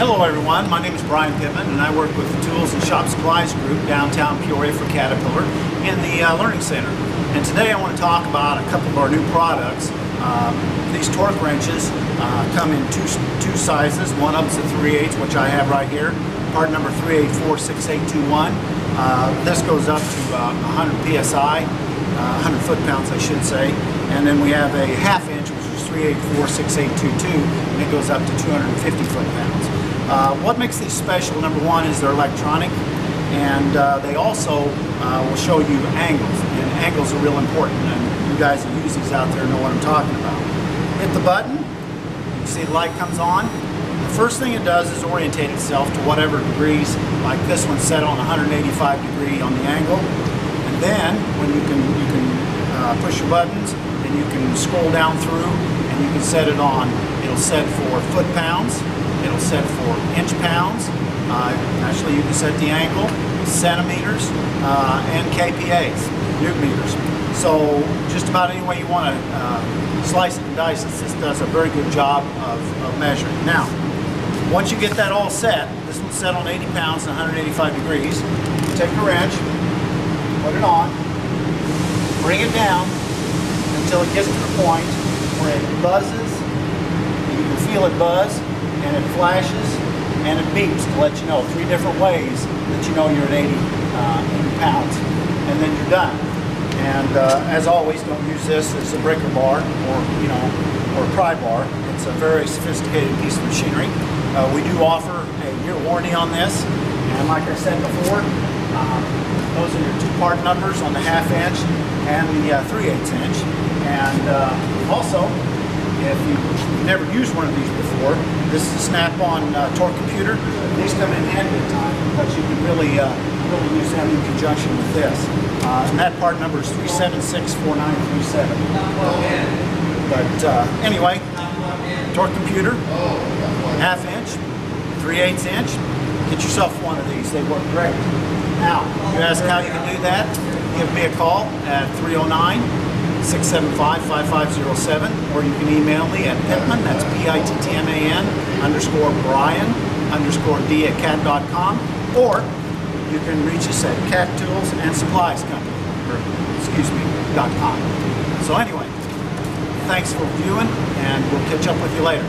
Hello everyone, my name is Brian Pittman and I work with the Tools and Shop Supplies Group downtown Peoria for Caterpillar in the uh, Learning Center. And today I want to talk about a couple of our new products. Uh, these torque wrenches uh, come in two, two sizes. One of them's a 3 8 which I have right here, part number 3846821. Uh, this goes up to uh, 100 psi, uh, 100 foot-pounds I should say. And then we have a half inch which is 3846822 and it goes up to 250 foot-pounds. Uh, what makes these special, number one, is they're electronic, and uh, they also uh, will show you angles, and angles are real important, and you guys that use these out there know what I'm talking about. Hit the button, you see the light comes on. The first thing it does is orientate itself to whatever degrees, like this one set on 185 degree on the angle, and then when you can, you can uh, push your buttons, and you can scroll down through, and you can set it on. It'll set for foot-pounds, It'll set for inch pounds. Uh, actually, you can set the angle, centimeters, uh, and KPAs, newton meters. So just about any way you want to uh, slice and dice it, this does a very good job of, of measuring. Now, once you get that all set, this one's set on 80 pounds and 185 degrees. Take a wrench, put it on, bring it down until it gets to the point where it buzzes. You can feel it buzz and it flashes and it beeps to let you know three different ways that you know you're at 80, uh, 80 pounds and then you're done. And uh, as always, don't use this as a breaker bar or, you know, or a pry bar. It's a very sophisticated piece of machinery. Uh, we do offer a year warranty on this. And like I said before, uh, those are your two part numbers on the half inch and the uh, 3 8 inch. And uh, also, if you've never used one of these before, this is a snap-on uh, torque computer. These come in handy at times because you can really, uh, really use them in conjunction with this. Uh, and that part number is 3764937. But uh, anyway, torque computer, half inch, 3 8 inch. Get yourself one of these. They work great. Now, if you ask how you can do that, give me a call at 309 675-5507, or you can email me at Pittman, that's P-I-T-T-M-A-N, underscore Brian, underscore D at cat.com, or you can reach us at Cat Tools and Supplies Company, or, excuse me, dot .com. So anyway, thanks for viewing, and we'll catch up with you later.